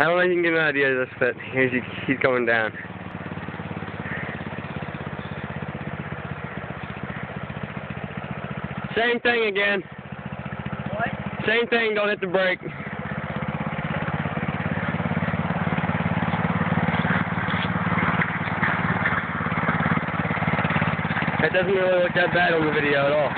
I don't know if you can get an idea of this, but here's you, he's going down. Same thing again. What? Same thing, don't hit the brake. It doesn't really look that bad on the video at all.